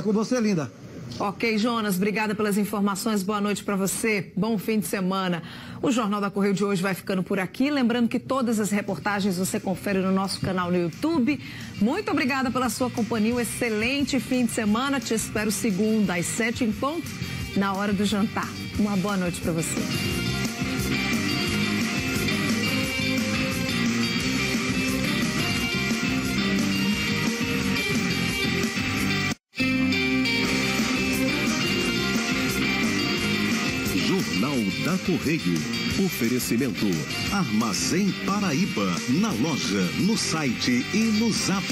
É com você, linda. Ok, Jonas, obrigada pelas informações. Boa noite para você. Bom fim de semana. O Jornal da Correio de hoje vai ficando por aqui. Lembrando que todas as reportagens você confere no nosso canal no YouTube. Muito obrigada pela sua companhia. Um excelente fim de semana. Te espero segunda às sete em ponto, na hora do jantar. Uma boa noite para você. Jornal da Correio. Oferecimento. Armazém Paraíba. Na loja, no site e no zap.